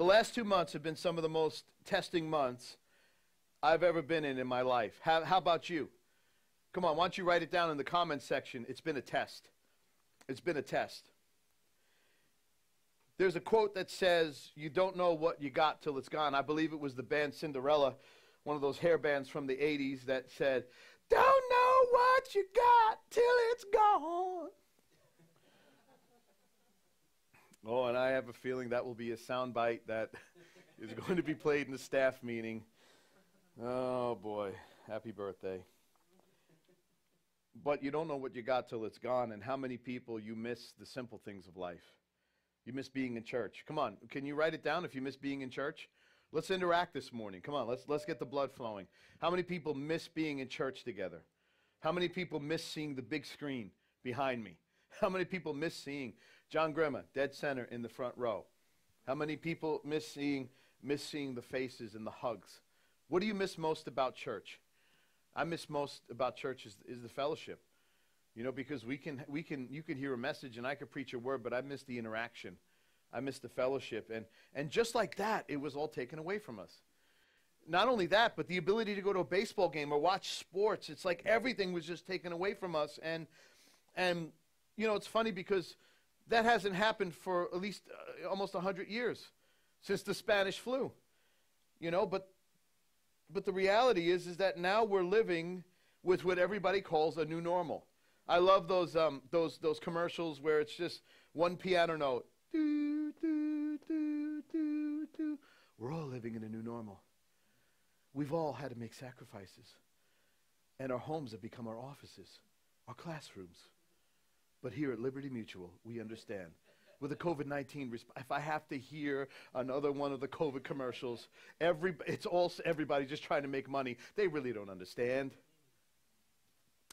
The last two months have been some of the most testing months I've ever been in in my life. How, how about you? Come on, why don't you write it down in the comments section? It's been a test. It's been a test. There's a quote that says, You don't know what you got till it's gone. I believe it was the band Cinderella, one of those hair bands from the 80s, that said, Don't know what you got till it's gone. Oh, and I have a feeling that will be a soundbite that is going to be played in the staff meeting. Oh, boy. Happy birthday. But you don't know what you got till it's gone, and how many people you miss the simple things of life. You miss being in church. Come on, can you write it down if you miss being in church? Let's interact this morning. Come on, let's, let's get the blood flowing. How many people miss being in church together? How many people miss seeing the big screen behind me? How many people miss seeing John Grima, dead center in the front row? How many people miss seeing, miss seeing the faces and the hugs? What do you miss most about church? I miss most about church is, is the fellowship. You know, because we can, we can, you can hear a message and I could preach a word, but I miss the interaction. I miss the fellowship. And, and just like that, it was all taken away from us. Not only that, but the ability to go to a baseball game or watch sports. It's like everything was just taken away from us. And, and you know, it's funny because that hasn't happened for at least uh, almost 100 years since the Spanish flu. You know, but, but the reality is, is that now we're living with what everybody calls a new normal. I love those, um, those, those commercials where it's just one piano note. Do, do, do, do, do. We're all living in a new normal. We've all had to make sacrifices. And our homes have become our offices, our classrooms. But here at Liberty Mutual, we understand. With the COVID 19, if I have to hear another one of the COVID commercials, every, it's all everybody just trying to make money. They really don't understand.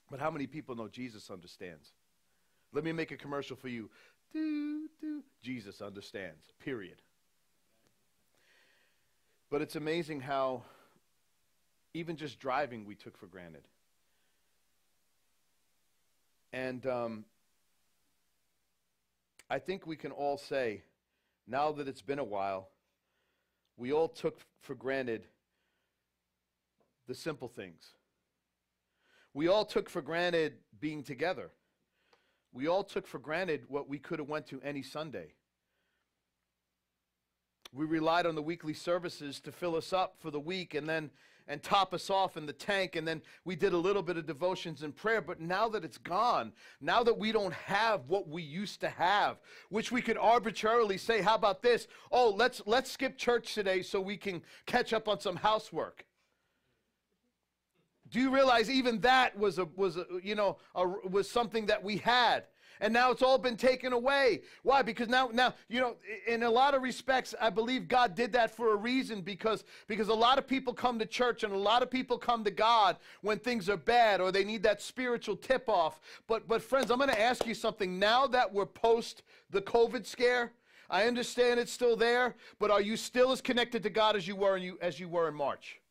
But how many people know Jesus understands? Let me make a commercial for you. Do, do. Jesus understands, period. But it's amazing how even just driving we took for granted. And um, I think we can all say, now that it's been a while, we all took for granted the simple things. We all took for granted being together. We all took for granted what we could have went to any Sunday. We relied on the weekly services to fill us up for the week and then and top us off in the tank and then we did a little bit of devotions and prayer. But now that it's gone now that we don't have what we used to have which we could arbitrarily say how about this? Oh let's let's skip church today so we can catch up on some housework. Do you realize even that was a was a, you know a, was something that we had, and now it's all been taken away. Why? Because now now you know in a lot of respects, I believe God did that for a reason because because a lot of people come to church and a lot of people come to God when things are bad or they need that spiritual tip off. But but friends, I'm going to ask you something. Now that we're post the COVID scare. I understand it's still there, but are you still as connected to God as you were in you, as you were in March?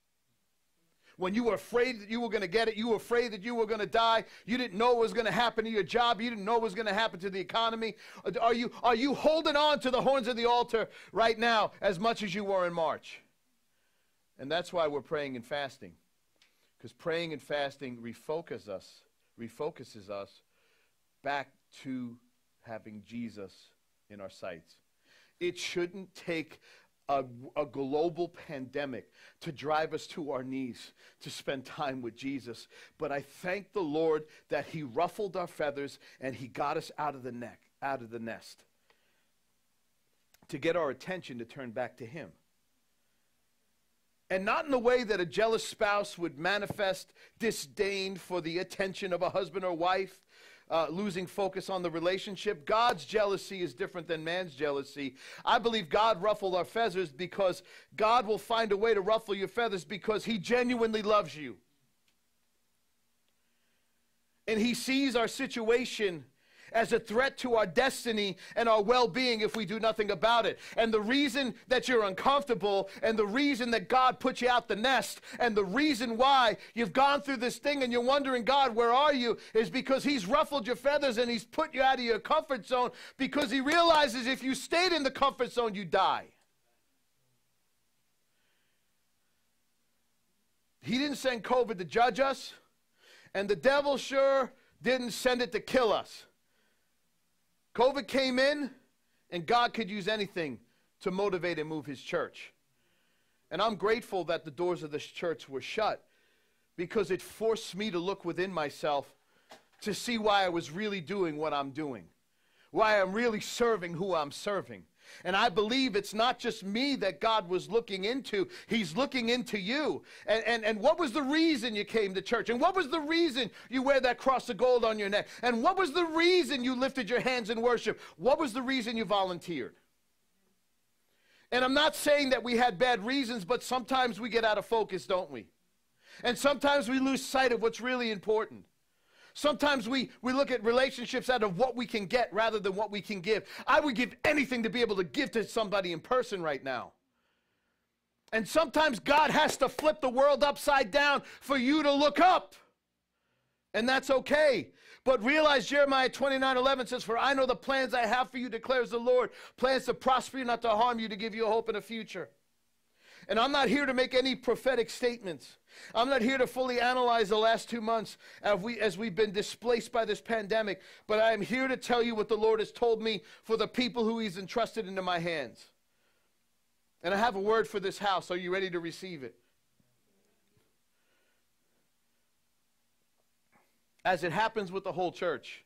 When you were afraid that you were going to get it, you were afraid that you were going to die, you didn't know what was going to happen to your job, you didn't know what was going to happen to the economy. Uh, are you, are you holding on to the horns of the altar right now as much as you were in March? And that's why we're praying and fasting. Because praying and fasting refocuses us, refocuses us back to having Jesus in our sights. It shouldn't take a, a, global pandemic to drive us to our knees to spend time with Jesus. But I thank the Lord that He ruffled our feathers and He got us out of the neck, out of the nest, to get our attention to turn back to Him. And not in the way that a jealous spouse would manifest disdain for the attention of a husband or wife, uh, losing focus on the relationship. God's jealousy is different than man's jealousy. I believe God ruffled our feathers because God will find a way to ruffle your feathers because He genuinely loves you. And He sees our situation as a threat to our destiny and our well being if we do nothing about it. And the reason that you're uncomfortable, and the reason that God put you out the nest, and the reason why you've gone through this thing and you're wondering, God, where are you? is because He's ruffled your feathers and He's put you out of your comfort zone because He realizes if you stayed in the comfort zone, you die. He didn't send COVID to judge us, and the devil sure didn't send it to kill us. COVID came in, and God could use anything to motivate and move his church. And I'm grateful that the doors of this church were shut because it forced me to look within myself to see why I was really doing what I'm doing, why I'm really serving who I'm serving. And I believe it's not just me that God was looking into, He's looking into you. And, and, and what was the reason you came to church? And what was the reason you wear that cross of gold on your neck? And what was the reason you lifted your hands in worship? What was the reason you volunteered? And I'm not saying that we had bad reasons, but sometimes we get out of focus, don't we? And sometimes we lose sight of what's really important. Sometimes we, we look at relationships out of what we can get rather than what we can give. I would give anything to be able to give to somebody in person right now. And sometimes God has to flip the world upside down for you to look up. And that's okay. But realize Jeremiah 29 11 says, For I know the plans I have for you, declares the Lord plans to prosper you, not to harm you, to give you a hope and a future. And I'm not here to make any prophetic statements. I'm not here to fully analyze the last two months as, we, as we've been displaced by this pandemic, but I am here to tell you what the Lord has told me for the people who He's entrusted into my hands. And I have a word for this house. Are you ready to receive it? As it happens with the whole church,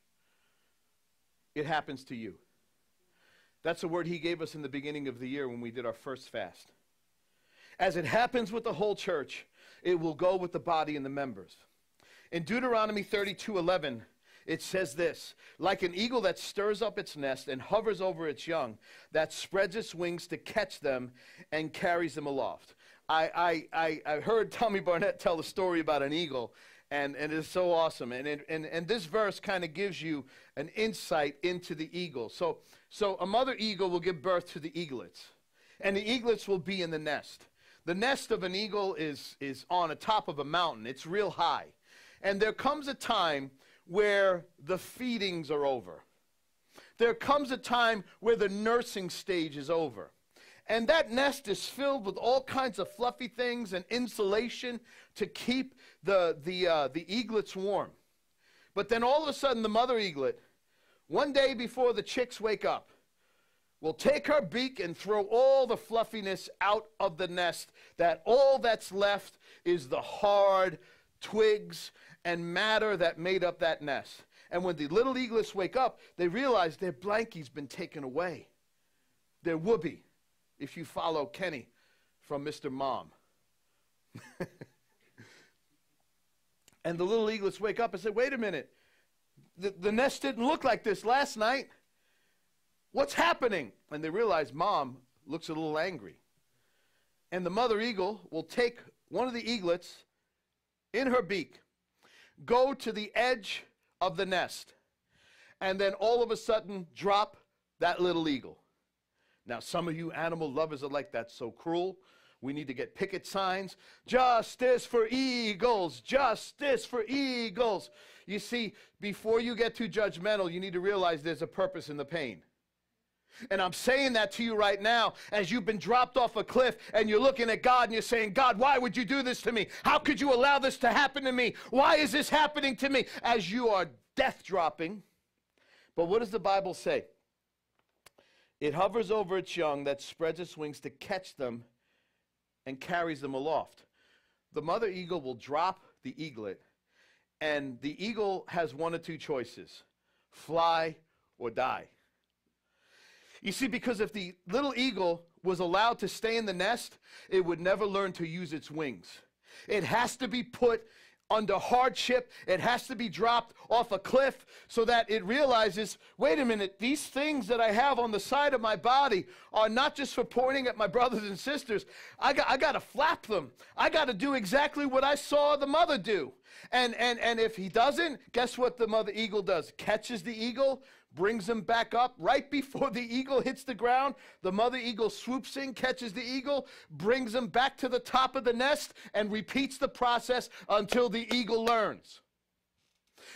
it happens to you. That's the word He gave us in the beginning of the year when we did our first fast. As it happens with the whole church, it will go with the body and the members. In Deuteronomy 32 11, it says this like an eagle that stirs up its nest and hovers over its young, that spreads its wings to catch them and carries them aloft. I, I, I, I heard Tommy Barnett tell a story about an eagle, and, and it's so awesome. And, it, and, and this verse kind of gives you an insight into the eagle. So, so a mother eagle will give birth to the eaglets, and the eaglets will be in the nest. The nest of an eagle is, is on a top of a mountain. It's real high. And there comes a time where the feedings are over. There comes a time where the nursing stage is over. And that nest is filled with all kinds of fluffy things and insulation to keep the, the, uh, the eaglets warm. But then all of a sudden, the mother eaglet, one day before the chicks wake up, will take her beak and throw all the fluffiness out of the nest, that all that's left is the hard twigs and matter that made up that nest. And when the little eaglets wake up, they realize their blankie's been taken away. Their woobie, if you follow Kenny from Mr. Mom. and the little eaglets wake up and say, wait a minute, the, the nest didn't look like this last night. What's happening? And they realize mom looks a little angry. And the mother eagle will take one of the eaglets in her beak, go to the edge of the nest, and then all of a sudden drop that little eagle. Now, some of you animal lovers are like, that's so cruel. We need to get picket signs. Justice for eagles. Justice for eagles. You see, before you get too judgmental, you need to realize there's a purpose in the pain. And I'm saying that to you right now as you've been dropped off a cliff and you're looking at God and you're saying, God, why would you do this to me? How could you allow this to happen to me? Why is this happening to me? As you are death dropping. But what does the Bible say? It hovers over its young that spreads its wings to catch them and carries them aloft. The mother eagle will drop the eaglet, and the eagle has one or two choices fly or die. You see, because if the little eagle was allowed to stay in the nest, it would never learn to use its wings. It has to be put under hardship. It has to be dropped off a cliff so that it realizes wait a minute, these things that I have on the side of my body are not just for pointing at my brothers and sisters. I got, I got to flap them. I got to do exactly what I saw the mother do. And, and, and if he doesn't, guess what the mother eagle does? Catches the eagle, brings him back up right before the eagle hits the ground. The mother eagle swoops in, catches the eagle, brings him back to the top of the nest, and repeats the process until the eagle learns.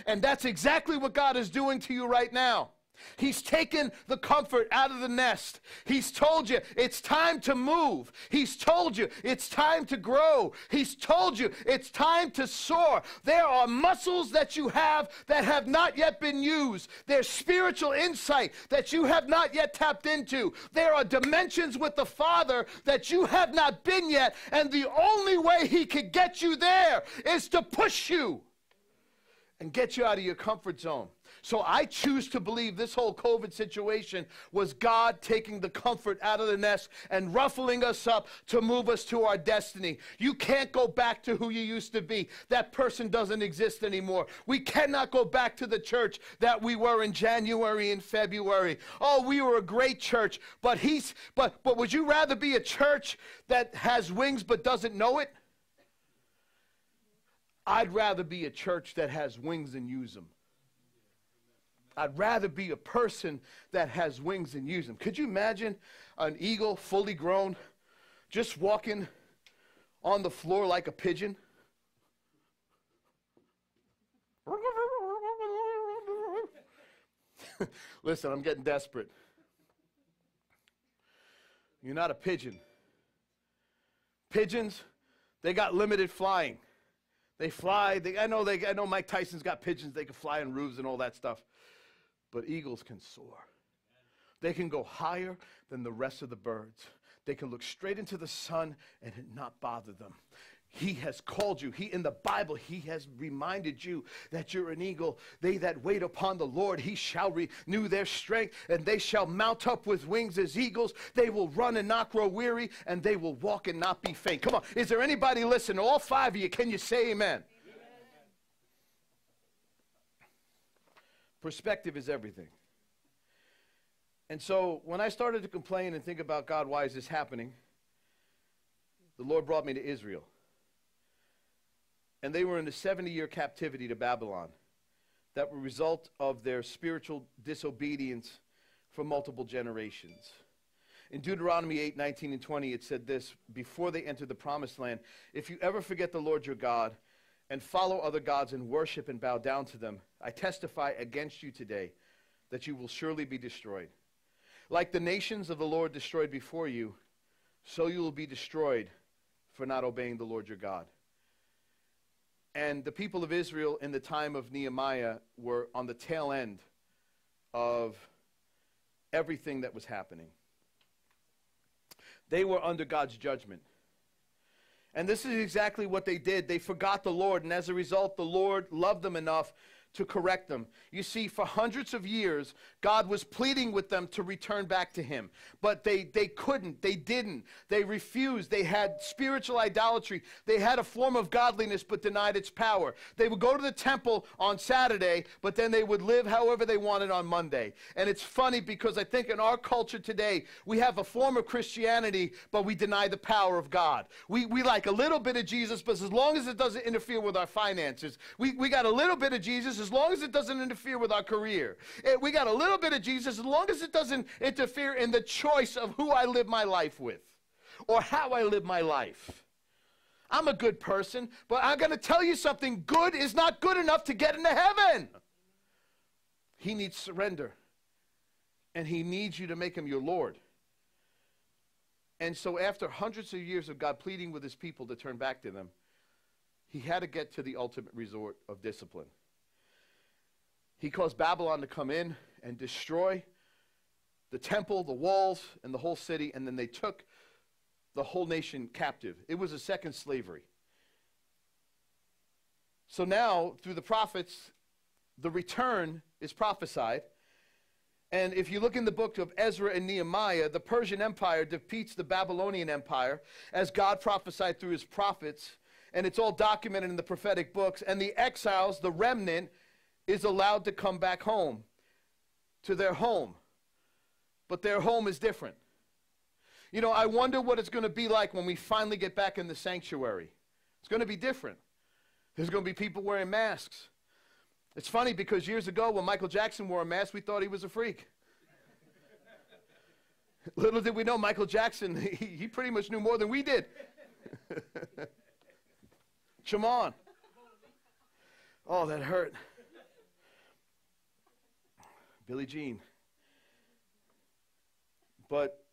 And that's exactly what God is doing to you right now. He's taken the comfort out of the nest. He's told you it's time to move. He's told you it's time to grow. He's told you it's time to soar. There are muscles that you have that have not yet been used. There's spiritual insight that you have not yet tapped into. There are dimensions with the Father that you have not been yet. And the only way He could get you there is to push you and get you out of your comfort zone. So I choose to believe this whole COVID situation was God taking the comfort out of the nest and ruffling us up to move us to our destiny. You can't go back to who you used to be. That person doesn't exist anymore. We cannot go back to the church that we were in January and February. Oh, we were a great church, but he's but but would you rather be a church that has wings but doesn't know it? I'd rather be a church that has wings and use them. I'd rather be a person that has wings and use them. Could you imagine an eagle fully grown just walking on the floor like a pigeon? Listen, I'm getting desperate. You're not a pigeon. Pigeons, they got limited flying. They fly. They, I know. They, I know. Mike Tyson's got pigeons. They can fly on roofs and all that stuff but eagles can soar. They can go higher than the rest of the birds. They can look straight into the sun and it not bother them. He has called you. He in the Bible, he has reminded you that you're an eagle. They that wait upon the Lord, he shall renew their strength, and they shall mount up with wings as eagles. They will run and not grow weary, and they will walk and not be faint. Come on, is there anybody listening? All five of you, can you say amen? Perspective is everything. And so when I started to complain and think about God, why is this happening? The Lord brought me to Israel. And they were in a 70 year captivity to Babylon that were a result of their spiritual disobedience for multiple generations. In Deuteronomy 8, 19, and 20, it said this before they entered the promised land If you ever forget the Lord your God and follow other gods and worship and bow down to them, I testify against you today that you will surely be destroyed. Like the nations of the Lord destroyed before you, so you will be destroyed for not obeying the Lord your God. And the people of Israel in the time of Nehemiah were on the tail end of everything that was happening. They were under God's judgment. And this is exactly what they did. They forgot the Lord, and as a result, the Lord loved them enough to correct them. You see, for hundreds of years, God was pleading with them to return back to Him. But they, they couldn't. They didn't. They refused. They had spiritual idolatry. They had a form of godliness but denied its power. They would go to the temple on Saturday, but then they would live however they wanted on Monday. And it's funny because I think in our culture today, we have a form of Christianity, but we deny the power of God. We, we like a little bit of Jesus, but as long as it doesn't interfere with our finances, we, we got a little bit of Jesus as long as it doesn't interfere with our career. It, we got a little bit of Jesus as long as it doesn't interfere in the choice of who I live my life with or how I live my life. I'm a good person, but I'm going to tell you something good is not good enough to get into heaven. He needs surrender, and He needs you to make Him your Lord. And so, after hundreds of years of God pleading with His people to turn back to them, He had to get to the ultimate resort of discipline. He caused Babylon to come in and destroy the temple, the walls, and the whole city, and then they took the whole nation captive. It was a second slavery. So now, through the prophets, the return is prophesied. And if you look in the book of Ezra and Nehemiah, the Persian Empire defeats the Babylonian Empire as God prophesied through his prophets. And it's all documented in the prophetic books. And the exiles, the remnant, is allowed to come back home to their home. But their home is different. You know, I wonder what it's going to be like when we finally get back in the sanctuary. It's going to be different. There's going to be people wearing masks. It's funny because years ago when Michael Jackson wore a mask, we thought he was a freak. Little did we know Michael Jackson, he, he pretty much knew more than we did. Come on. Oh, that hurt. Billie Jean. But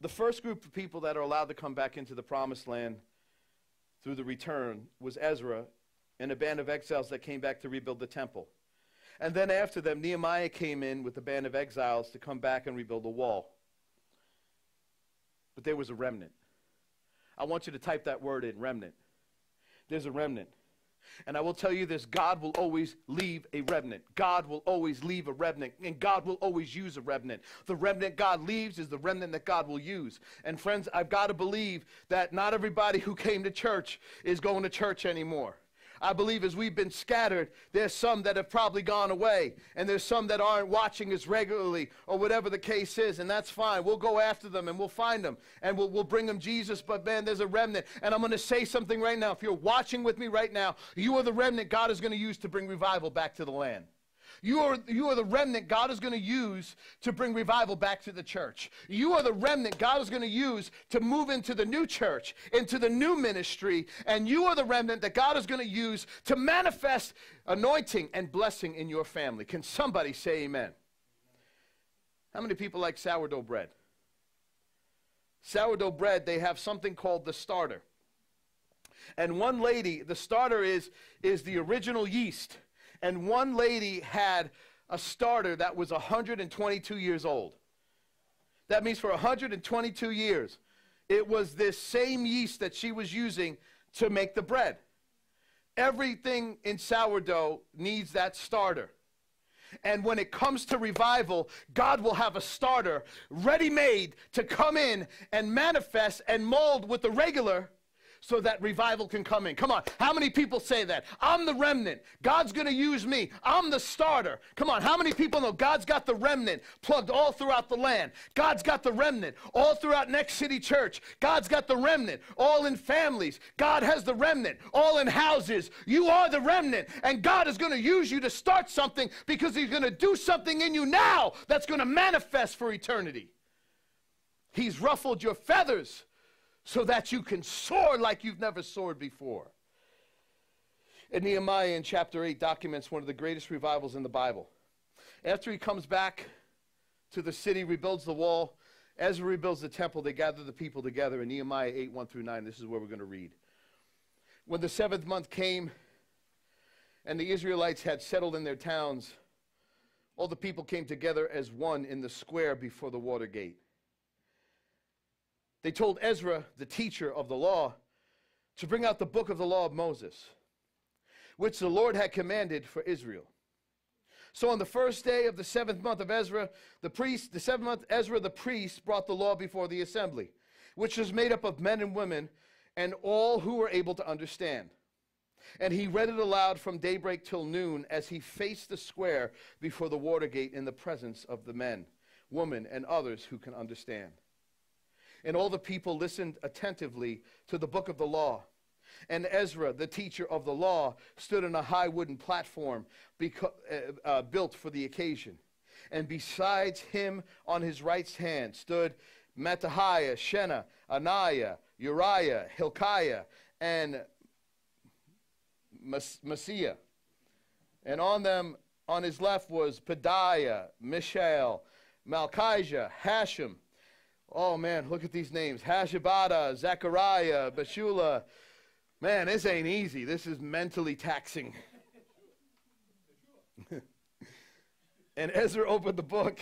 the first group of people that are allowed to come back into the promised land through the return was Ezra and a band of exiles that came back to rebuild the temple. And then after them, Nehemiah came in with a band of exiles to come back and rebuild the wall. But there was a remnant. I want you to type that word in remnant. There's a remnant. And I will tell you this God will always leave a remnant. God will always leave a remnant. And God will always use a remnant. The remnant God leaves is the remnant that God will use. And friends, I've got to believe that not everybody who came to church is going to church anymore. I believe as we've been scattered, there's some that have probably gone away, and there's some that aren't watching us regularly, or whatever the case is, and that's fine. We'll go after them and we'll find them, and we'll, we'll bring them Jesus. But man, there's a remnant, and I'm going to say something right now. If you're watching with me right now, you are the remnant God is going to use to bring revival back to the land. You are, you are the remnant God is going to use to bring revival back to the church. You are the remnant God is going to use to move into the new church, into the new ministry. And you are the remnant that God is going to use to manifest anointing and blessing in your family. Can somebody say amen? How many people like sourdough bread? Sourdough bread, they have something called the starter. And one lady, the starter is, is the original yeast and one lady had a starter that was 122 years old. That means for 122 years, it was this same yeast that she was using to make the bread. Everything in sourdough needs that starter. And when it comes to revival, God will have a starter ready made to come in and manifest and mold with the regular so that revival can come in. Come on. How many people say that? I'm the remnant. God's going to use me. I'm the starter. Come on. How many people know God's got the remnant plugged all throughout the land? God's got the remnant all throughout Next City Church. God's got the remnant all in families. God has the remnant all in houses. You are the remnant, and God is going to use you to start something because He's going to do something in you now that's going to manifest for eternity. He's ruffled your feathers so that you can soar like you've never soared before. And Nehemiah in chapter 8 documents one of the greatest revivals in the Bible. After he comes back to the city, rebuilds the wall, Ezra rebuilds the temple, they gather the people together in Nehemiah 8 1 through 9. This is where we're going to read. When the seventh month came and the Israelites had settled in their towns, all the people came together as one in the square before the water gate. They told Ezra, the teacher of the law, to bring out the book of the law of Moses, which the Lord had commanded for Israel. So on the first day of the seventh month of Ezra, the priest, the seventh month, Ezra the priest brought the law before the assembly, which was made up of men and women and all who were able to understand. And he read it aloud from daybreak till noon as he faced the square before the water gate in the presence of the men, women, and others who can understand. And all the people listened attentively to the book of the law. And Ezra, the teacher of the law, stood on a high wooden platform beca- uh, uh, built for the occasion. And besides him on his right hand stood Mattaniah, Shena, Anaiah, Uriah, Hilkiah, and Maaseiah. And on them, on his left was Pedaiah, Mishael, Malchijah, Hashum, Oh man, look at these names Hashabada, Zechariah, Bashula. Man, this ain't easy. This is mentally taxing. and Ezra opened the book,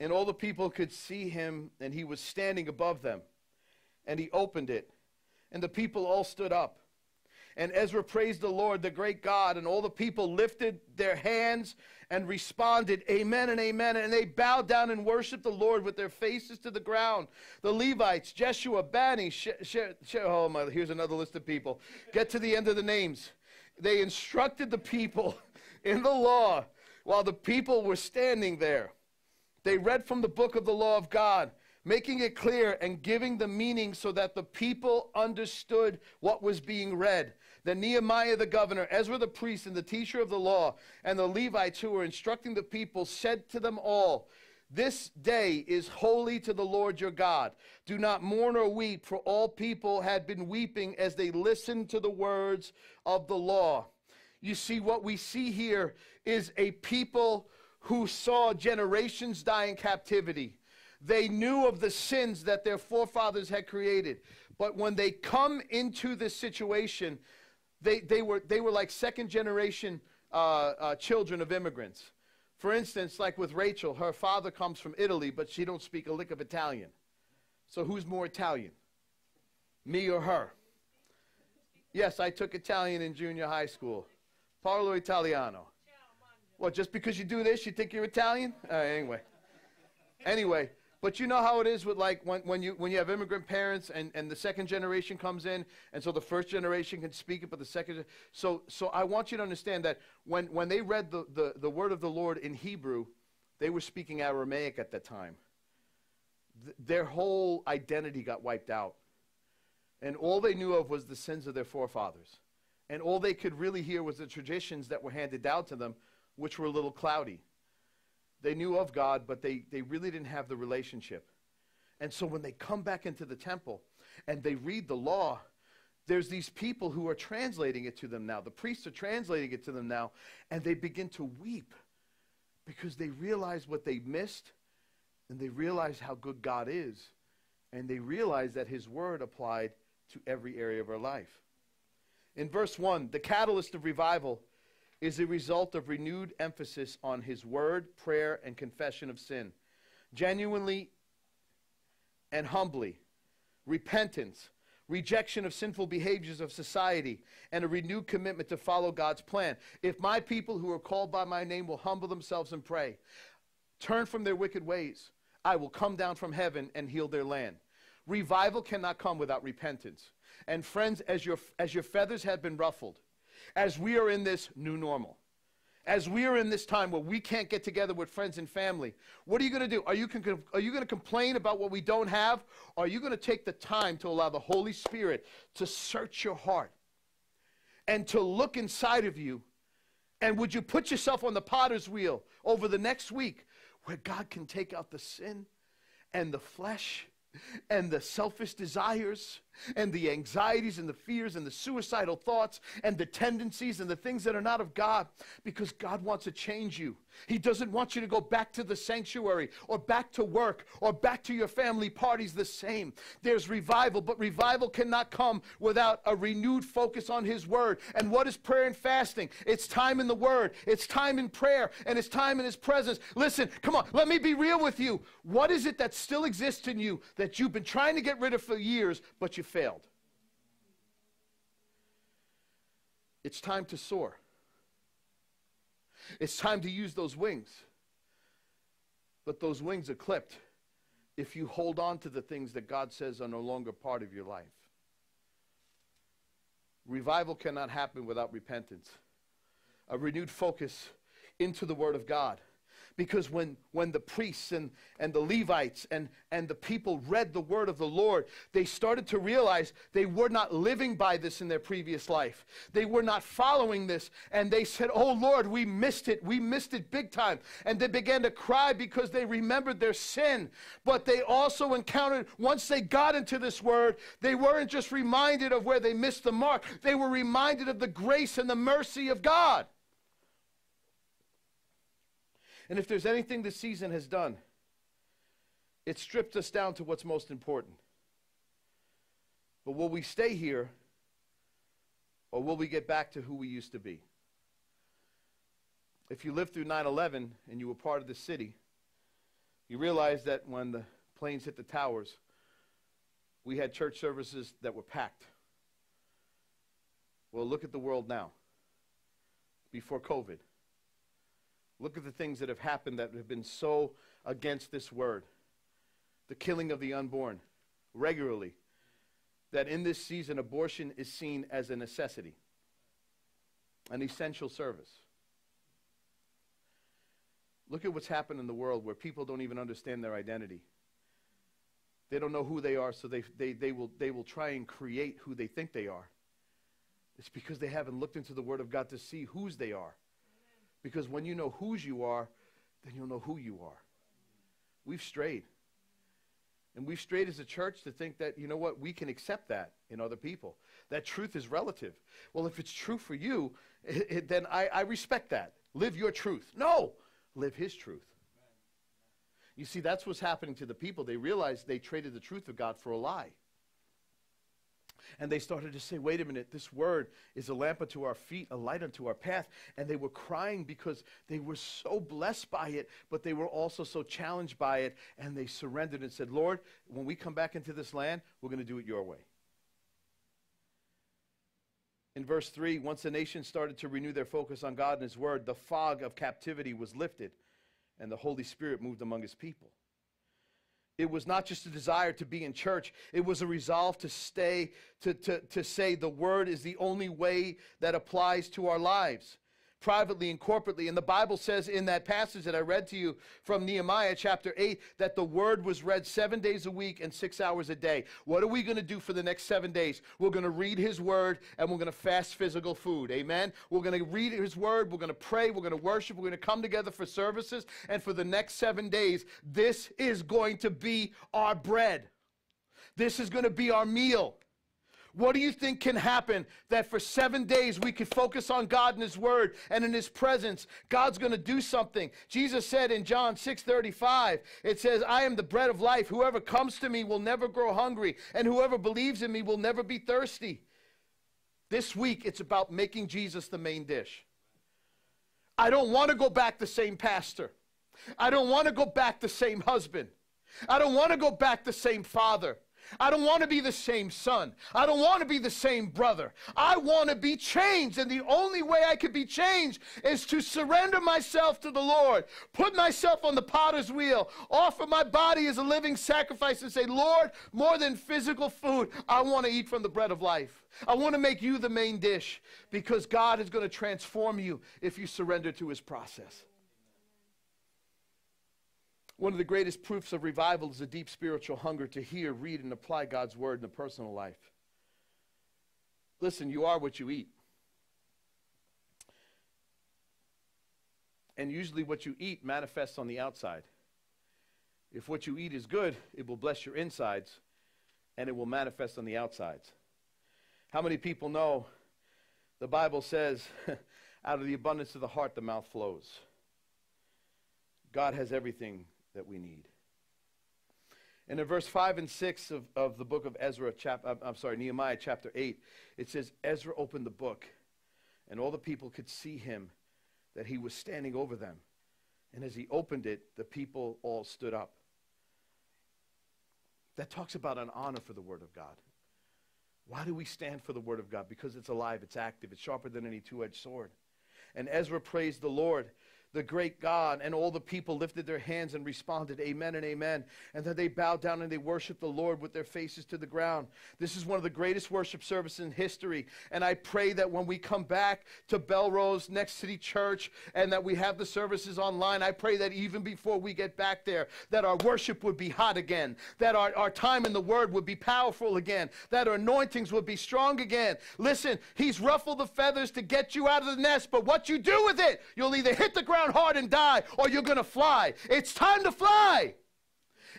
and all the people could see him, and he was standing above them. And he opened it, and the people all stood up. And Ezra praised the Lord, the great God, and all the people lifted their hands and responded, Amen and Amen. And they bowed down and worshiped the Lord with their faces to the ground. The Levites, Jeshua, Bani, She- She- She- oh my, here's another list of people. Get to the end of the names. They instructed the people in the law while the people were standing there. They read from the book of the law of God making it clear and giving the meaning so that the people understood what was being read. Then Nehemiah the governor, Ezra the priest, and the teacher of the law, and the Levites who were instructing the people said to them all, This day is holy to the Lord your God. Do not mourn or weep, for all people had been weeping as they listened to the words of the law. You see, what we see here is a people who saw generations die in captivity. They knew of the sins that their forefathers had created. But when they come into this situation, they, they, were, they were like second generation uh, uh, children of immigrants. For instance, like with Rachel, her father comes from Italy, but she don't speak a lick of Italian. So who's more Italian? Me or her? Yes, I took Italian in junior high school. Parlo Italiano. What, just because you do this, you think you're Italian? Uh, anyway. Anyway, but you know how it is with like when, when, you, when you have immigrant parents and, and the second generation comes in, and so the first generation can speak it, but the second. So, so I want you to understand that when, when they read the, the, the word of the Lord in Hebrew, they were speaking Aramaic at that time. Th- their whole identity got wiped out. And all they knew of was the sins of their forefathers. And all they could really hear was the traditions that were handed down to them, which were a little cloudy. They knew of God, but they, they really didn't have the relationship. And so when they come back into the temple and they read the law, there's these people who are translating it to them now. The priests are translating it to them now, and they begin to weep because they realize what they missed and they realize how good God is, and they realize that His word applied to every area of our life. In verse 1, the catalyst of revival is a result of renewed emphasis on his word, prayer, and confession of sin. Genuinely and humbly, repentance, rejection of sinful behaviors of society, and a renewed commitment to follow God's plan. If my people who are called by my name will humble themselves and pray, turn from their wicked ways, I will come down from heaven and heal their land. Revival cannot come without repentance. And friends, as your, as your feathers have been ruffled, as we are in this new normal, as we are in this time where we can't get together with friends and family, what are you going to do? Are you, con- are you going to complain about what we don't have? Or are you going to take the time to allow the Holy Spirit to search your heart and to look inside of you? And would you put yourself on the potter's wheel over the next week where God can take out the sin and the flesh and the selfish desires and the anxieties and the fears and the suicidal thoughts and the tendencies and the things that are not of God because God wants to change you. He doesn't want you to go back to the sanctuary or back to work or back to your family parties the same. There's revival, but revival cannot come without a renewed focus on His Word. And what is prayer and fasting? It's time in the Word, it's time in prayer, and it's time in His presence. Listen, come on, let me be real with you. What is it that still exists in you that you've been trying to get rid of for years, but you failed. It's time to soar. It's time to use those wings. But those wings are clipped if you hold on to the things that God says are no longer part of your life. Revival cannot happen without repentance, a renewed focus into the Word of God. Because when, when the priests and, and the Levites and, and the people read the word of the Lord, they started to realize they were not living by this in their previous life. They were not following this. And they said, Oh Lord, we missed it. We missed it big time. And they began to cry because they remembered their sin. But they also encountered, once they got into this word, they weren't just reminded of where they missed the mark, they were reminded of the grace and the mercy of God. And if there's anything this season has done, it stripped us down to what's most important. But will we stay here or will we get back to who we used to be? If you lived through 9 11 and you were part of the city, you realize that when the planes hit the towers, we had church services that were packed. Well, look at the world now, before COVID. Look at the things that have happened that have been so against this word. The killing of the unborn regularly. That in this season, abortion is seen as a necessity, an essential service. Look at what's happened in the world where people don't even understand their identity. They don't know who they are, so they, they, they, will, they will try and create who they think they are. It's because they haven't looked into the Word of God to see whose they are. Because when you know whose you are, then you'll know who you are. We've strayed. And we've strayed as a church to think that, you know what, we can accept that in other people. That truth is relative. Well, if it's true for you, it, it, then I, I respect that. Live your truth. No, live his truth. You see, that's what's happening to the people. They realize they traded the truth of God for a lie. And they started to say, wait a minute, this word is a lamp unto our feet, a light unto our path. And they were crying because they were so blessed by it, but they were also so challenged by it. And they surrendered and said, Lord, when we come back into this land, we're going to do it your way. In verse 3, once the nation started to renew their focus on God and His Word, the fog of captivity was lifted, and the Holy Spirit moved among His people. It was not just a desire to be in church, it was a resolve to stay, to, to, to say the Word is the only way that applies to our lives privately and corporately. And the Bible says in that passage that I read to you from Nehemiah chapter 8 that the word was read seven days a week and six hours a day. What are we going to do for the next seven days? We're going to read his word and we're going to fast physical food. Amen. We're going to read his word. We're going to pray. We're going to worship. We're going to come together for services. And for the next seven days, this is going to be our bread. This is going to be our meal. What do you think can happen that for seven days we could focus on God and His Word and in His presence? God's going to do something. Jesus said in John 6 35, it says, I am the bread of life. Whoever comes to me will never grow hungry, and whoever believes in me will never be thirsty. This week, it's about making Jesus the main dish. I don't want to go back the same pastor. I don't want to go back the same husband. I don't want to go back the same father. I don't want to be the same son. I don't want to be the same brother. I want to be changed. And the only way I can be changed is to surrender myself to the Lord, put myself on the potter's wheel, offer my body as a living sacrifice, and say, Lord, more than physical food, I want to eat from the bread of life. I want to make you the main dish because God is going to transform you if you surrender to his process. One of the greatest proofs of revival is a deep spiritual hunger to hear, read, and apply God's word in the personal life. Listen, you are what you eat. And usually, what you eat manifests on the outside. If what you eat is good, it will bless your insides and it will manifest on the outsides. How many people know the Bible says, out of the abundance of the heart, the mouth flows? God has everything that we need. And in verse 5 and 6 of, of the book of Ezra, chap, I'm sorry, Nehemiah chapter 8, it says, Ezra opened the book, and all the people could see him, that he was standing over them. And as he opened it, the people all stood up. That talks about an honor for the Word of God. Why do we stand for the Word of God? Because it's alive, it's active, it's sharper than any two edged sword. And Ezra praised the Lord the great God. And all the people lifted their hands and responded, Amen and Amen. And then they bowed down and they worshiped the Lord with their faces to the ground. This is one of the greatest worship services in history. And I pray that when we come back to Bellerose Next City Church and that we have the services online, I pray that even before we get back there, that our worship would be hot again, that our, our time in the Word would be powerful again, that our anointings would be strong again. Listen, He's ruffled the feathers to get you out of the nest, but what you do with it, you'll either hit the ground hard and die, or you're going to fly. It's time to fly.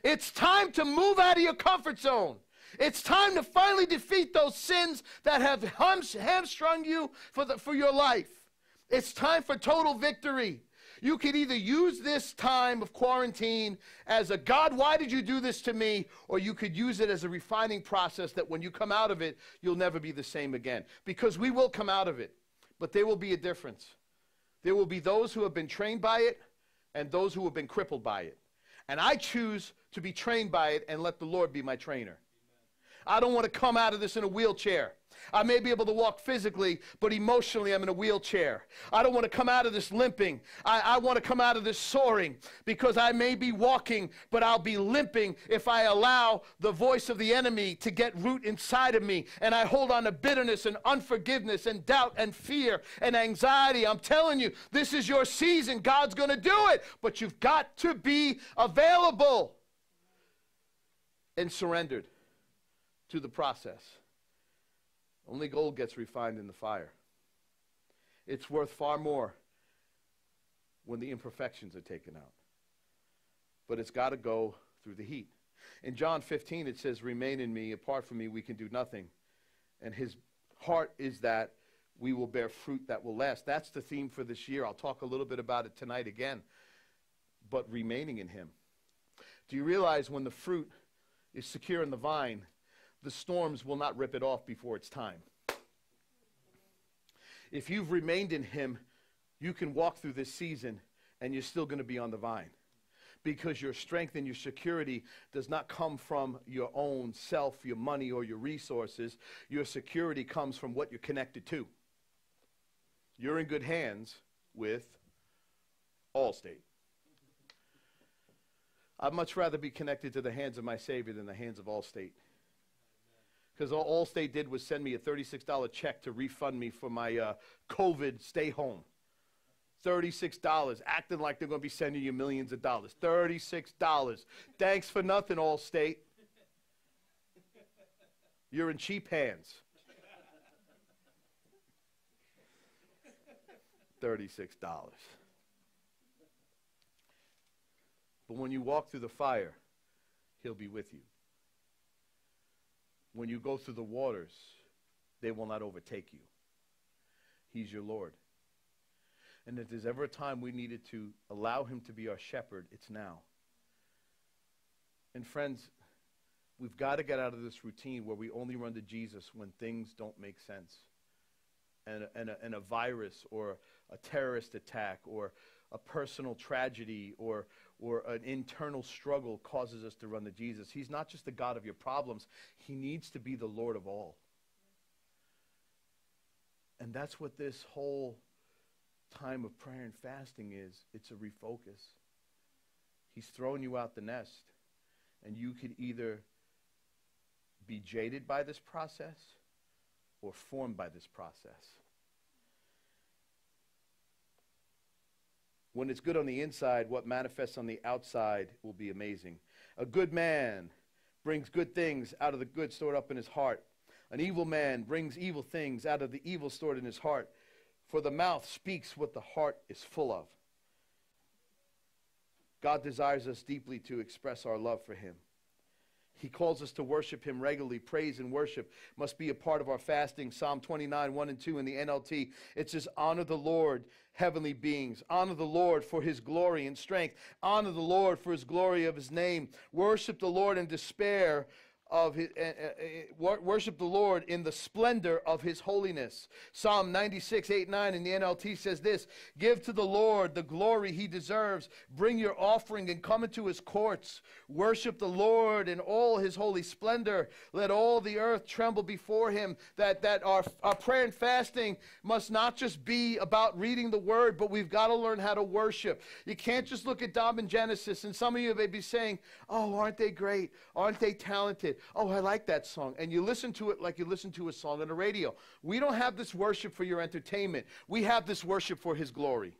It's time to move out of your comfort zone. It's time to finally defeat those sins that have hamstrung you for, the, for your life. It's time for total victory. You could either use this time of quarantine as a God, why did you do this to me? Or you could use it as a refining process that when you come out of it, you'll never be the same again. Because we will come out of it, but there will be a difference. There will be those who have been trained by it and those who have been crippled by it. And I choose to be trained by it and let the Lord be my trainer. I don't want to come out of this in a wheelchair. I may be able to walk physically, but emotionally I'm in a wheelchair. I don't want to come out of this limping. I, I want to come out of this soaring because I may be walking, but I'll be limping if I allow the voice of the enemy to get root inside of me and I hold on to bitterness and unforgiveness and doubt and fear and anxiety. I'm telling you, this is your season. God's going to do it, but you've got to be available and surrendered to the process. Only gold gets refined in the fire. It's worth far more when the imperfections are taken out. But it's got to go through the heat. In John 15, it says, Remain in me. Apart from me, we can do nothing. And his heart is that we will bear fruit that will last. That's the theme for this year. I'll talk a little bit about it tonight again. but remaining in Him. Do you realize when the fruit is secure in the vine, the storms will not rip it off before it's time? If you've remained in Him, you can walk through this season and you're still going to be on the vine because your strength and your security does not come from your own self, your money, or your resources. Your security comes from what you're connected to. You're in good hands with Allstate. I'd much rather be connected to the hands of my Savior than the hands of Allstate. Because all Allstate did was send me a $36 check to refund me for my uh, COVID stay home. $36, acting like they're going to be sending you millions of dollars. $36. Thanks for nothing, Allstate. You're in cheap hands. $36. But when you walk through the fire, he'll be with you. When you go through the waters, they will not overtake you. He's your Lord. And if there's ever a time we needed to allow him to be our shepherd, it's now. And friends, we've got to get out of this routine where we only run to Jesus when things don't make sense. And, and, a, and a virus or a terrorist attack or a personal tragedy or, or an internal struggle causes us to run to Jesus. He's not just the God of your problems, He needs to be the Lord of all. And that's what this whole time of prayer and fasting is it's a refocus. He's throwing you out the nest, and you could either be jaded by this process or formed by this process. When it's good on the inside, what manifests on the outside will be amazing. A good man brings good things out of the good stored up in his heart. An evil man brings evil things out of the evil stored in his heart. For the mouth speaks what the heart is full of. God desires us deeply to express our love for him. He calls us to worship him regularly. Praise and worship must be a part of our fasting. Psalm 29, 1 and 2 in the NLT. It says, Honor the Lord, heavenly beings. Honor the Lord for his glory and strength. Honor the Lord for his glory of his name. Worship the Lord in despair of his, uh, uh, worship the Lord in the splendor of his holiness. Psalm 96, 8, 9 in the NLT says this Give to the Lord the glory he deserves. Bring your offering and come into his courts. Worship the Lord in all his holy splendor. Let all the earth tremble before him. That, that our, our prayer and fasting must not just be about reading the word, but we've got to learn how to worship. You can't just look at Dom and Genesis, and some of you may be saying, Oh, aren't they great? Aren't they talented? Oh, I like that song. And you listen to it like you listen to a song on the radio. We don't have this worship for your entertainment, we have this worship for His glory.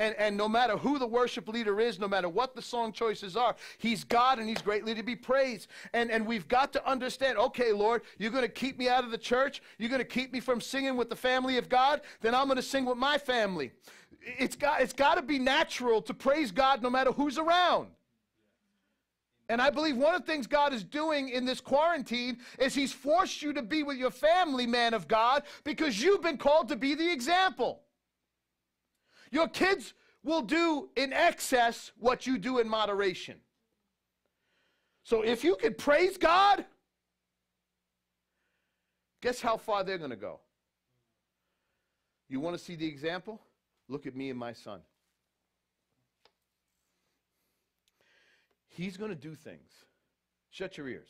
And, and no matter who the worship leader is, no matter what the song choices are, he's God and he's greatly to be praised. And, and we've got to understand okay, Lord, you're going to keep me out of the church. You're going to keep me from singing with the family of God. Then I'm going to sing with my family. It's got, it's got to be natural to praise God no matter who's around. And I believe one of the things God is doing in this quarantine is He's forced you to be with your family, man of God, because you've been called to be the example. Your kids will do in excess what you do in moderation. So if you could praise God, guess how far they're going to go? You want to see the example? Look at me and my son. He's going to do things. Shut your ears.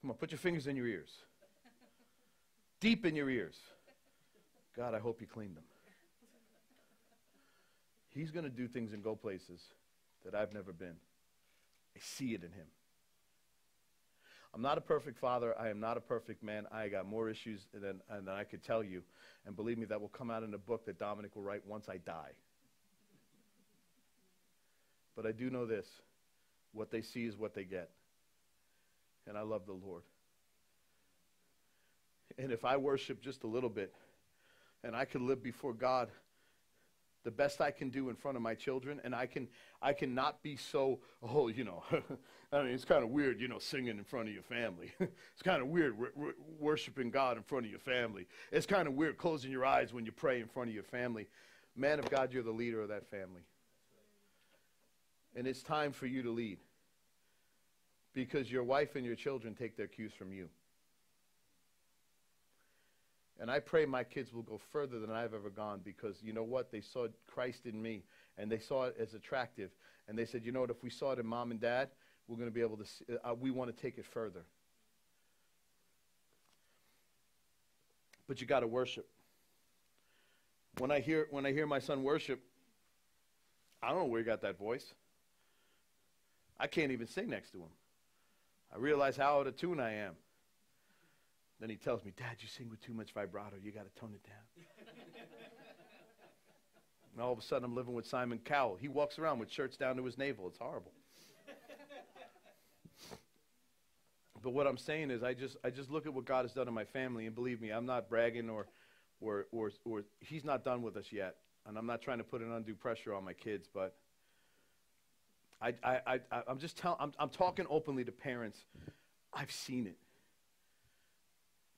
Come on, put your fingers in your ears. Deep in your ears. God, I hope you cleaned them. He's going to do things and go places that I've never been. I see it in him. I'm not a perfect father. I am not a perfect man. I got more issues than, than I could tell you. And believe me, that will come out in a book that Dominic will write once I die. But I do know this what they see is what they get. And I love the Lord. And if I worship just a little bit and I can live before God the best I can do in front of my children, and I can I cannot be so oh you know, I mean it's kind of weird you know singing in front of your family. it's kind of weird worshiping God in front of your family. It's kind of weird closing your eyes when you pray in front of your family. Man of God, you're the leader of that family. And it's time for you to lead. Because your wife and your children take their cues from you. And I pray my kids will go further than I've ever gone because you know what? They saw Christ in me and they saw it as attractive. And they said, you know what? If we saw it in mom and dad, we're going to be able to, see, uh, we want to take it further. But you got to worship. When I hear when I hear my son worship, I don't know where he got that voice. I can't even sing next to him. I realize how out of tune I am. Then he tells me, Dad, you sing with too much vibrato. You got to tone it down. and all of a sudden, I'm living with Simon Cowell. He walks around with shirts down to his navel. It's horrible. but what I'm saying is, I just, I just look at what God has done in my family, and believe me, I'm not bragging or, or, or, or He's not done with us yet. And I'm not trying to put an undue pressure on my kids, but I, I, I, I'm just telling, I'm, I'm talking openly to parents. I've seen it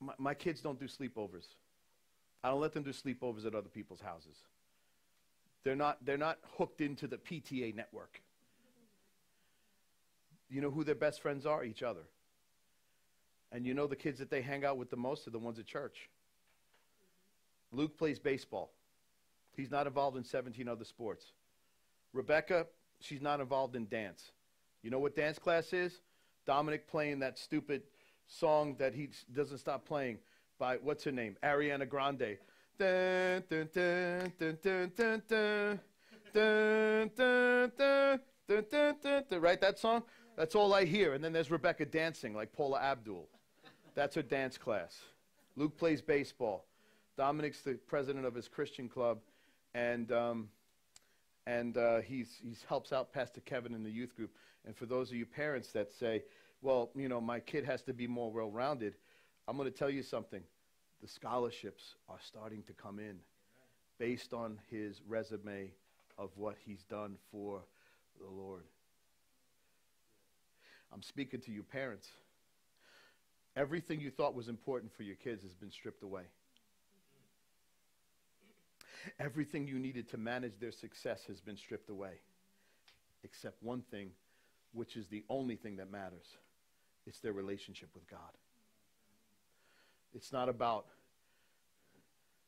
my, my kids don't do sleepovers. I don't let them do sleepovers at other people's houses. They're not, they're not hooked into the PTA network. You know who their best friends are? Each other. And you know the kids that they hang out with the most are the ones at church. Luke plays baseball. He's not involved in 17 other sports. Rebecca, she's not involved in dance. You know what dance class is? Dominic playing that stupid song that he doesn't stop playing by what's her name? Ariana Grande. Dun. Right, that song? That's all I hear. And then there's Rebecca dancing like Paula Abdul. That's her dance class. Luke plays baseball. Dominic's the president of his Christian club, and um, and uh, he's he's helps out Pastor Kevin in the youth group. And for those of you parents that say, well, you know, my kid has to be more well rounded. I'm going to tell you something. The scholarships are starting to come in based on his resume of what he's done for the Lord. I'm speaking to you, parents. Everything you thought was important for your kids has been stripped away. Everything you needed to manage their success has been stripped away, except one thing, which is the only thing that matters it's their relationship with God. It's not about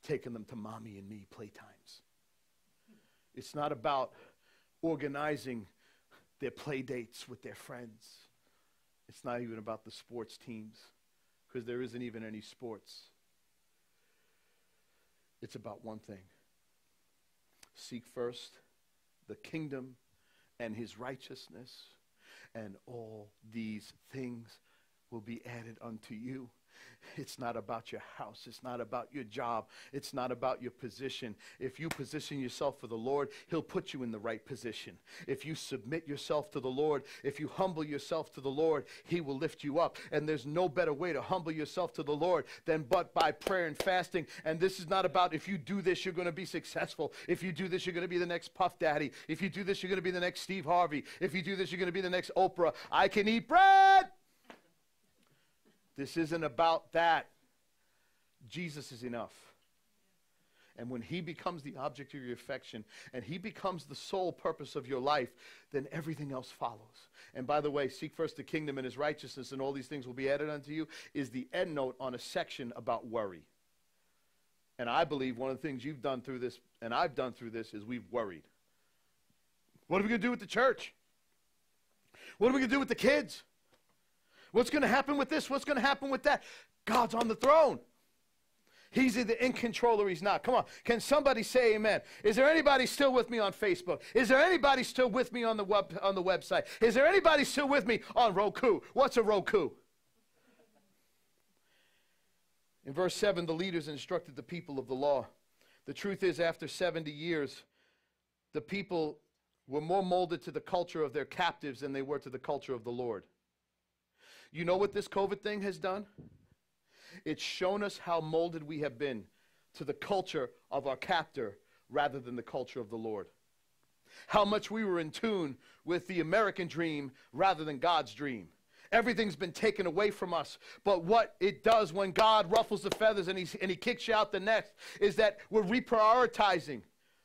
taking them to mommy and me playtimes. It's not about organizing their play dates with their friends. It's not even about the sports teams because there isn't even any sports. It's about one thing seek first the kingdom and his righteousness and all these things will be added unto you. It's not about your house. It's not about your job. It's not about your position. If you position yourself for the Lord, He'll put you in the right position. If you submit yourself to the Lord, if you humble yourself to the Lord, He will lift you up. And there's no better way to humble yourself to the Lord than but by prayer and fasting. And this is not about if you do this, you're going to be successful. If you do this, you're going to be the next Puff Daddy. If you do this, you're going to be the next Steve Harvey. If you do this, you're going to be the next Oprah. I can eat bread. This isn't about that. Jesus is enough. And when he becomes the object of your affection and he becomes the sole purpose of your life, then everything else follows. And by the way, seek first the kingdom and his righteousness, and all these things will be added unto you, is the end note on a section about worry. And I believe one of the things you've done through this, and I've done through this, is we've worried. What are we going to do with the church? What are we going to do with the kids? What's going to happen with this? What's going to happen with that? God's on the throne. He's either in control or he's not. Come on. Can somebody say amen? Is there anybody still with me on Facebook? Is there anybody still with me on the web on the website? Is there anybody still with me on Roku? What's a Roku? In verse 7, the leaders instructed the people of the law. The truth is, after 70 years, the people were more molded to the culture of their captives than they were to the culture of the Lord. You know what this COVID thing has done? It's shown us how molded we have been to the culture of our captor rather than the culture of the Lord. How much we were in tune with the American dream rather than God's dream. Everything's been taken away from us. But what it does when God ruffles the feathers and, and he kicks you out the nest is that we're reprioritizing.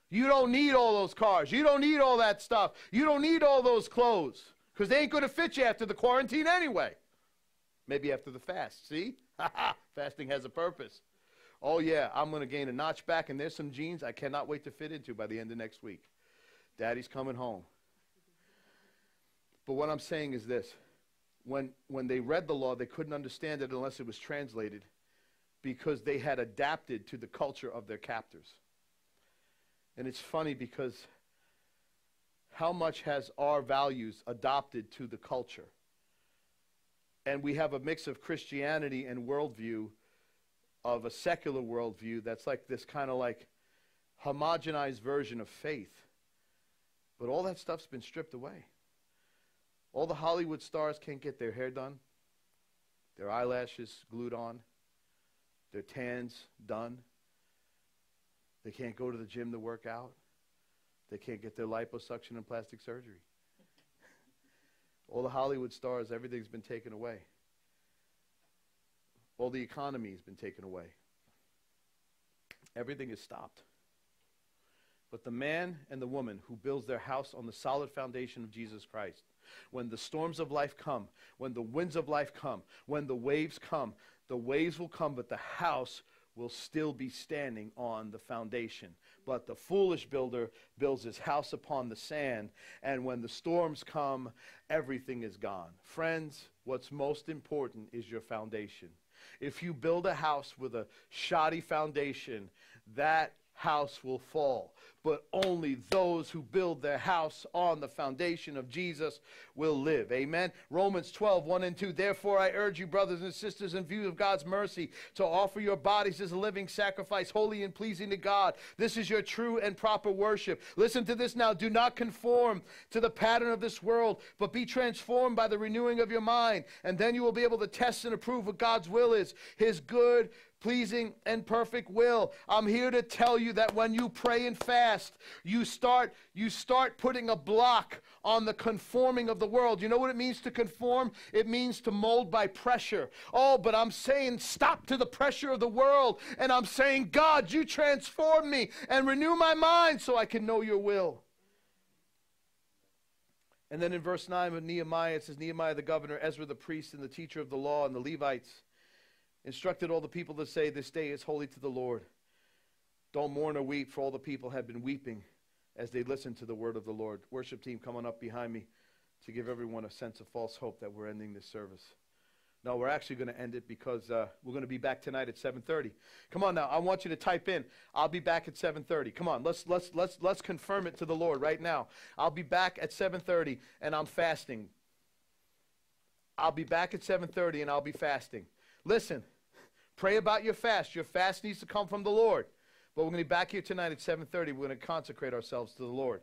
You don't need all those cars. You don't need all that stuff. You don't need all those clothes because they ain't going to fit you after the quarantine anyway. Maybe after the fast. See? Fasting has a purpose. Oh, yeah, I'm going to gain a notch back, and there's some jeans I cannot wait to fit into by the end of next week. Daddy's coming home. But what I'm saying is this when, when they read the law, they couldn't understand it unless it was translated because they had adapted to the culture of their captors. And it's funny because how much has our values adopted to the culture? And we have a mix of Christianity and worldview, of a secular worldview that's like this kind of like homogenized version of faith. But all that stuff's been stripped away. All the Hollywood stars can't get their hair done, their eyelashes glued on, their tans done. They can't go to the gym to work out. They can't get their liposuction and plastic surgery. All the Hollywood stars, everything's been taken away. All the economy has been taken away. Everything is stopped. But the man and the woman who builds their house on the solid foundation of Jesus Christ, when the storms of life come, when the winds of life come, when the waves come, the waves will come, but the house will still be standing on the foundation. But the foolish builder builds his house upon the sand, and when the storms come, everything is gone. Friends, what's most important is your foundation. If you build a house with a shoddy foundation, that house will fall but only those who build their house on the foundation of Jesus will live. Amen. Romans 12, 1 and 2. Therefore, I urge you, brothers and sisters, in view of God's mercy, to offer your bodies as a living sacrifice, holy and pleasing to God. This is your true and proper worship. Listen to this now. Do not conform to the pattern of this world, but be transformed by the renewing of your mind. And then you will be able to test and approve what God's will is his good, pleasing and perfect will. I'm here to tell you that when you pray and fast, you start you start putting a block on the conforming of the world. You know what it means to conform? It means to mold by pressure. Oh, but I'm saying stop to the pressure of the world and I'm saying, God, you transform me and renew my mind so I can know your will. And then in verse 9 of Nehemiah, it says Nehemiah the governor, Ezra the priest, and the teacher of the law, and the Levites instructed all the people to say, This day is holy to the Lord. Don't mourn or weep, for all the people had been weeping as they listened to the word of the Lord. Worship team, come on up behind me to give everyone a sense of false hope that we're ending this service. No, we're actually going to end it because uh, we're going to be back tonight at 7:30. Come on now, I want you to type in. I'll be back at 7:30. Come on, let's let's let's let's confirm it to the Lord right now. I'll be back at 7:30 and I'm fasting. I'll be back at 7:30 and I'll be fasting. Listen, Pray about your fast. Your fast needs to come from the Lord. But we're going to be back here tonight at 7:30. We're going to consecrate ourselves to the Lord.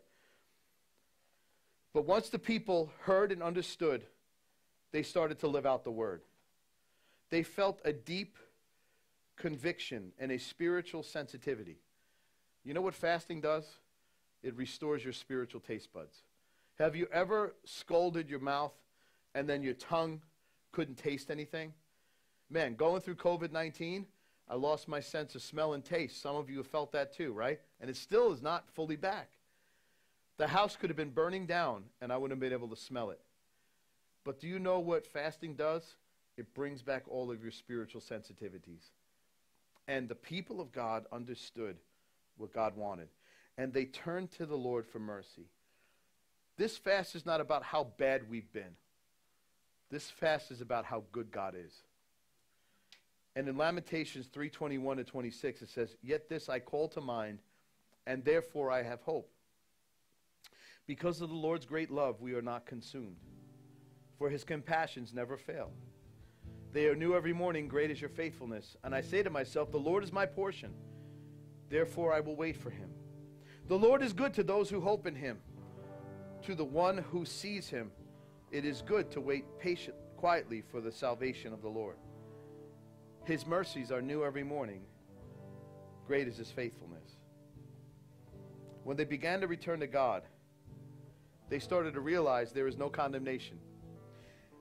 But once the people heard and understood, they started to live out the word. They felt a deep conviction and a spiritual sensitivity. You know what fasting does? It restores your spiritual taste buds. Have you ever scolded your mouth and then your tongue couldn't taste anything? Man, going through COVID 19, I lost my sense of smell and taste. Some of you have felt that too, right? And it still is not fully back. The house could have been burning down and I wouldn't have been able to smell it. But do you know what fasting does? It brings back all of your spiritual sensitivities. And the people of God understood what God wanted. And they turned to the Lord for mercy. This fast is not about how bad we've been. This fast is about how good God is. And in Lamentations 3:21 to 26 it says, "Yet this I call to mind, and therefore I have hope. Because of the Lord's great love we are not consumed, for his compassions never fail. They are new every morning, great is your faithfulness. And I say to myself, the Lord is my portion, therefore I will wait for him. The Lord is good to those who hope in him. To the one who sees him, it is good to wait patient quietly for the salvation of the Lord." His mercies are new every morning. Great is his faithfulness. When they began to return to God, they started to realize there is no condemnation.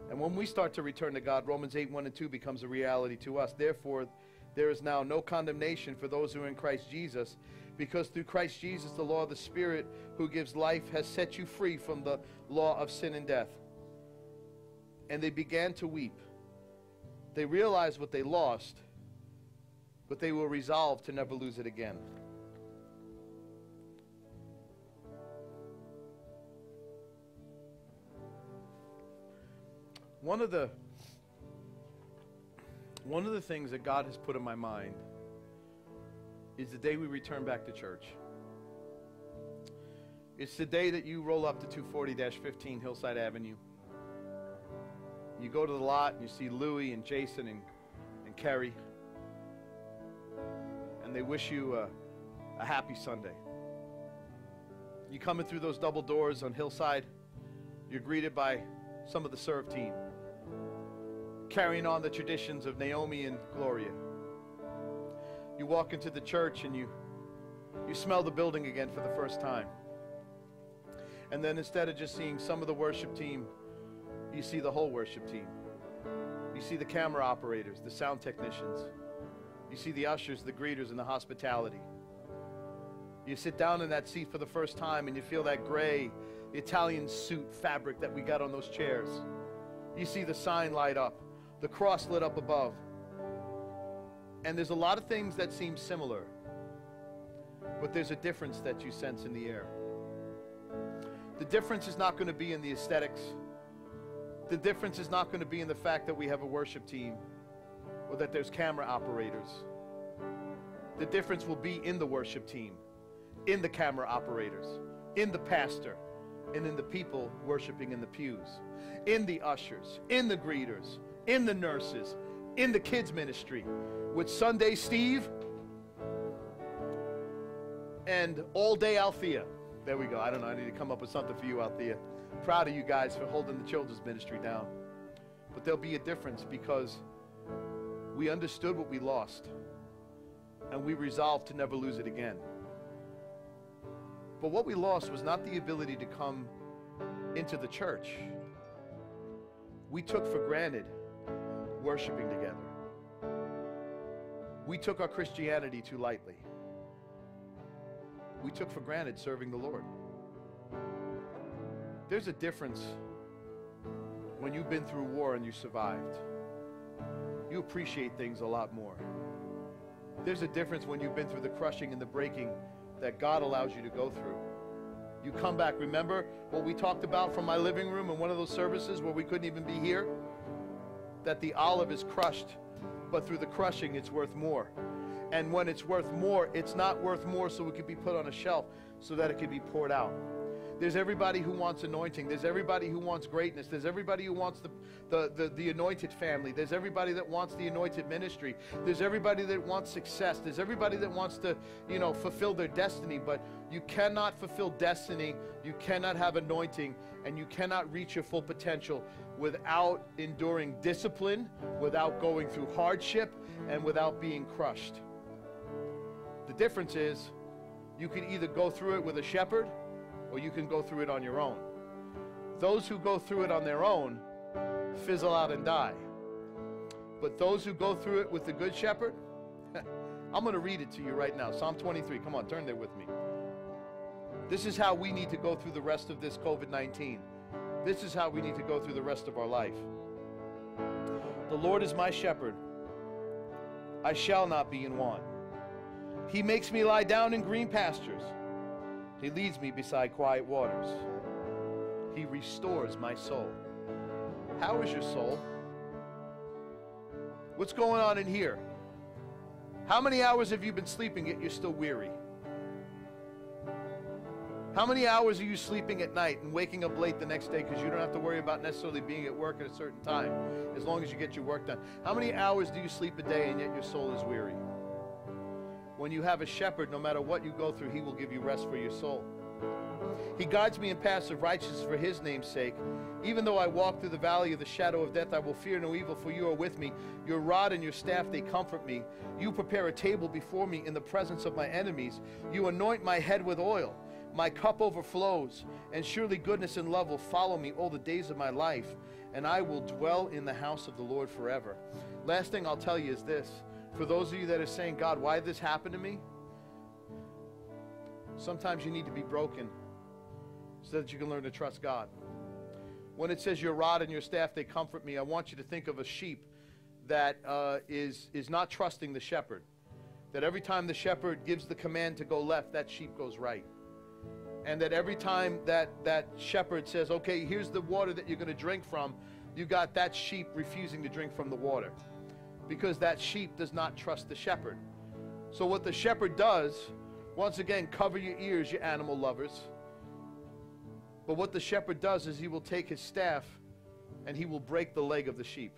And when we start to return to God, Romans 8 1 and 2 becomes a reality to us. Therefore, there is now no condemnation for those who are in Christ Jesus, because through Christ Jesus, the law of the Spirit who gives life has set you free from the law of sin and death. And they began to weep. They realized what they lost, but they were resolved to never lose it again. One of the one of the things that God has put in my mind is the day we return back to church. It's the day that you roll up to 240 15 Hillside Avenue. You go to the lot and you see Louie and Jason and, and Kerry. And they wish you a, a happy Sunday. You come in through those double doors on Hillside, you're greeted by some of the serve team carrying on the traditions of Naomi and Gloria. You walk into the church and you, you smell the building again for the first time. And then instead of just seeing some of the worship team, you see the whole worship team. You see the camera operators, the sound technicians. You see the ushers, the greeters, and the hospitality. You sit down in that seat for the first time and you feel that gray Italian suit fabric that we got on those chairs. You see the sign light up the cross lit up above. And there's a lot of things that seem similar, but there's a difference that you sense in the air. The difference is not going to be in the aesthetics. The difference is not going to be in the fact that we have a worship team or that there's camera operators. The difference will be in the worship team, in the camera operators, in the pastor, and in the people worshiping in the pews, in the ushers, in the greeters, in the nurses, in the kids' ministry with Sunday Steve and All Day Althea. There we go. I don't know. I need to come up with something for you, Althea. Proud of you guys for holding the children's ministry down. But there'll be a difference because we understood what we lost and we resolved to never lose it again. But what we lost was not the ability to come into the church. We took for granted worshiping together. We took our Christianity too lightly. We took for granted serving the Lord. There's a difference when you've been through war and you survived. You appreciate things a lot more. There's a difference when you've been through the crushing and the breaking that God allows you to go through. You come back. Remember what we talked about from my living room in one of those services where we couldn't even be here? that the olive is crushed, but through the crushing, it's worth more. And when it's worth more, it's not worth more so it can be put on a shelf so that it can be poured out. There's everybody who wants anointing. There's everybody who wants greatness. There's everybody who wants the, the, the, the, anointed family. There's everybody that wants the anointed ministry. There's everybody that wants success. There's everybody that wants to, you know, fulfill their destiny. But you cannot fulfill destiny. You cannot have anointing. And you cannot reach your full potential without enduring discipline, without going through hardship, and without being crushed. The difference is you can either go through it with a shepherd or you can go through it on your own. Those who go through it on their own fizzle out and die. But those who go through it with the good shepherd, I'm going to read it to you right now. Psalm 23. Come on, turn there with me. This is how we need to go through the rest of this COVID 19. This is how we need to go through the rest of our life. The Lord is my shepherd. I shall not be in want. He makes me lie down in green pastures. He leads me beside quiet waters. He restores my soul. How is your soul? What's going on in here? How many hours have you been sleeping yet you're still weary? How many hours are you sleeping at night and waking up late the next day because you don't have to worry about necessarily being at work at a certain time as long as you get your work done? How many hours do you sleep a day and yet your soul is weary? When you have a shepherd, no matter what you go through, he will give you rest for your soul. He guides me in paths of righteousness for his name's sake. Even though I walk through the valley of the shadow of death, I will fear no evil, for you are with me. Your rod and your staff, they comfort me. You prepare a table before me in the presence of my enemies. You anoint my head with oil. My cup overflows, and surely goodness and love will follow me all the days of my life, and I will dwell in the house of the Lord forever. Last thing I'll tell you is this For those of you that are saying, God, why did this happen to me? Sometimes you need to be broken so that you can learn to trust God. When it says your rod and your staff, they comfort me, I want you to think of a sheep that uh, is is, not trusting the shepherd. That every time the shepherd gives the command to go left, that sheep goes right. And that every time that, that shepherd says, okay, here's the water that you're going to drink from, you got that sheep refusing to drink from the water because that sheep does not trust the shepherd. So, what the shepherd does, once again, cover your ears, you animal lovers. But what the shepherd does is he will take his staff and he will break the leg of the sheep.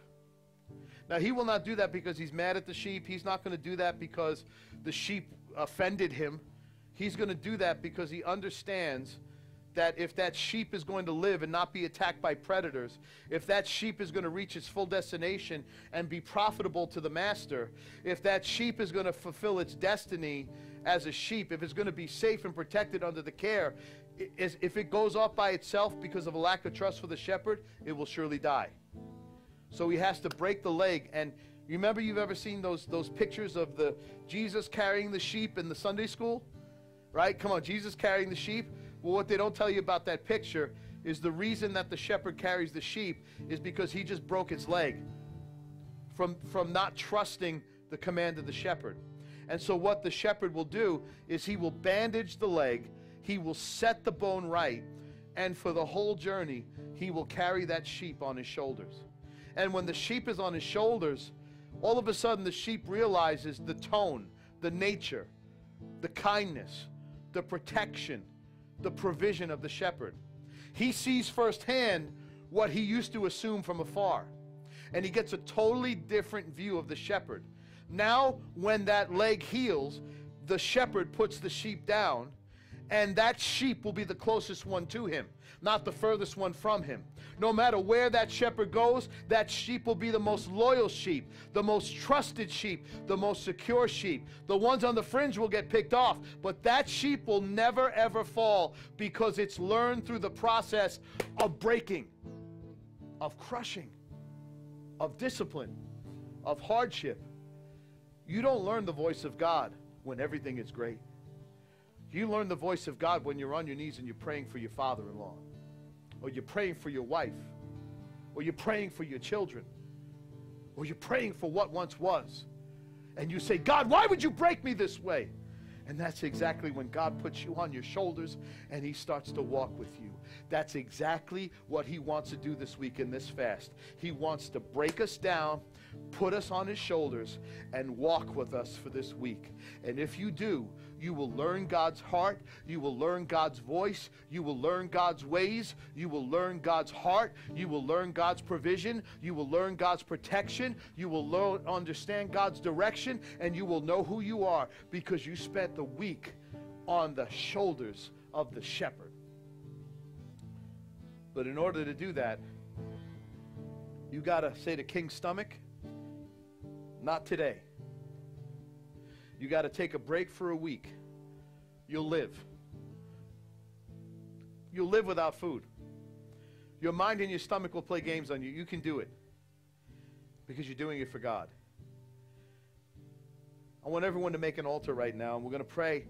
Now, he will not do that because he's mad at the sheep. He's not going to do that because the sheep offended him. He's going to do that because he understands that if that sheep is going to live and not be attacked by predators, if that sheep is going to reach its full destination and be profitable to the master, if that sheep is going to fulfill its destiny as a sheep, if it's going to be safe and protected under the care, if it goes off by itself because of a lack of trust for the shepherd, it will surely die. So he has to break the leg. And remember, you've ever seen those, those pictures of the Jesus carrying the sheep in the Sunday school? Right? Come on, Jesus carrying the sheep. Well, what they don't tell you about that picture is the reason that the shepherd carries the sheep is because he just broke its leg from, from not trusting the command of the shepherd. And so, what the shepherd will do is he will bandage the leg, he will set the bone right, and for the whole journey, he will carry that sheep on his shoulders. And when the sheep is on his shoulders, all of a sudden the sheep realizes the tone, the nature, the kindness, the protection, the provision of the shepherd. He sees firsthand what he used to assume from afar. And he gets a totally different view of the shepherd. Now, when that leg heals, the shepherd puts the sheep down, and that sheep will be the closest one to him not the furthest one from him. No matter where that shepherd goes, that sheep will be the most loyal sheep, the most trusted sheep, the most secure sheep. The ones on the fringe will get picked off, but that sheep will never ever fall because it's learned through the process of breaking, of crushing, of discipline, of hardship. You don't learn the voice of God when everything is great. You learn the voice of God when you're on your knees and you're praying for your father in law or you're praying for your wife, or you're praying for your children, or you're praying for what once was. And you say, God, why would you break me this way? And that's exactly when God puts you on your shoulders and He starts to walk with you. That's exactly what He wants to do this week in this fast. He wants to break us down, put us on His shoulders, and walk with us for this week. And if you do, you will learn God's heart. You will learn God's voice. You will learn God's ways. You will learn God's heart. You will learn God's provision. You will learn God's protection. You will learn, understand God's direction. And you will know who you are because you spent the week on the shoulders of the shepherd. But in order to do that, you got to say to King's stomach, not today. You got to take a break for a week. You'll live. You'll live without food. Your mind and your stomach will play games on you. You can do it because you're doing it for God. I want everyone to make an altar right now, and we're going to pray